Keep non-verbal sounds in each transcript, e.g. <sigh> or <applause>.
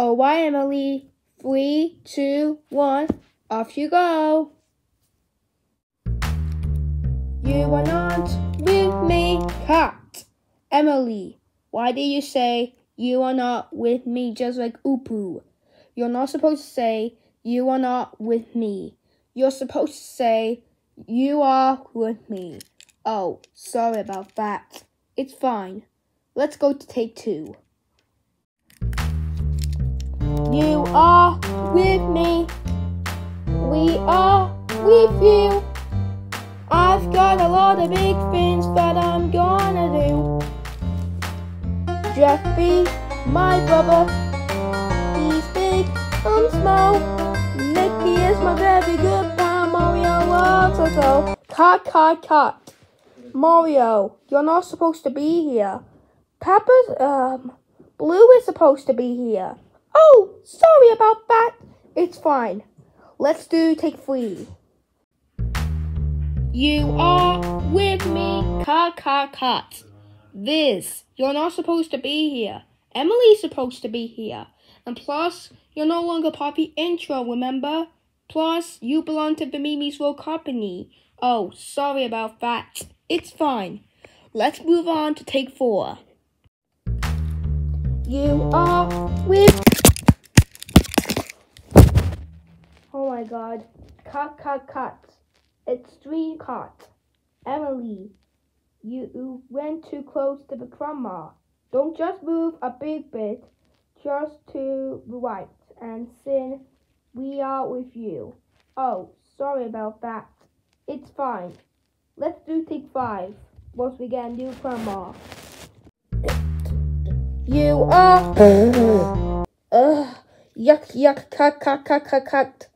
Oh, why, Emily? Three, two, one, off you go. You are not with me, cat. Emily, why did you say you are not with me just like Oopoo? You're not supposed to say you are not with me. You're supposed to say you are with me. Oh, sorry about that. It's fine. Let's go to take two. You are with me. We are with you. I've got a lot of big things that I'm gonna do. Jeffy, my brother, he's big and small. Mickey is my very good pal. Mario loves go. Cut, cut, cut. Mario, you're not supposed to be here. Peppa's, um, Blue is supposed to be here. Oh, sorry about that. It's fine. Let's do take three. You are with me, cut, cut, cut. This, you're not supposed to be here. Emily's supposed to be here. And plus, you're no longer Poppy Intro, remember? Plus, you belong to the Mimi's World Company. Oh, sorry about that. It's fine. Let's move on to take four. You are with. Oh my god. Cut, cut, cut. It's three cut. Emily, you went too close to the grandma. Don't just move a big bit, just to the right, and sin, We Are With You. Oh, sorry about that. It's fine. Let's do take five. Once we get a new grandma. You are. <laughs> Ugh. Yuck, yuck, cut, cut, cut, cut, cut.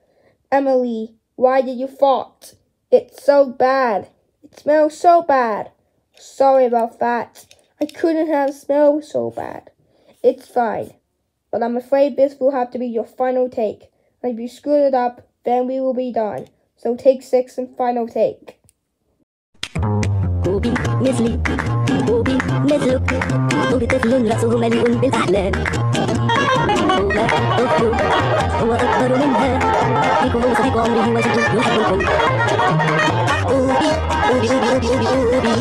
Emily, why did you fart? It's so bad. It smells so bad. Sorry about that. I couldn't have smelled so bad. It's fine. But I'm afraid this will have to be your final take. And if you screw it up, then we will be done. So take six and final take. بوبي مثلي بوبي مثلك بوبي طفل رأسه مليء بالأحلام هو طفل هو أكبر منها بكم صديق عمره وجد يحب الكل بوبي بوبي بوبي بوبي بوبي بوبي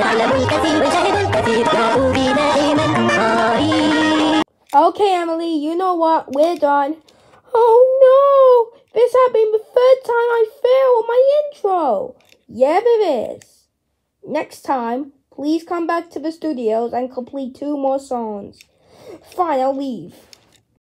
يعلم الكثير ويشاهد الكثير كبوبي دائما قريب Okay, Emily, you know what? We're done. Oh no! This has been the third time I failed my intro. Yeah, it is. Next time, please come back to the studios and complete two more songs. Fine, I'll leave.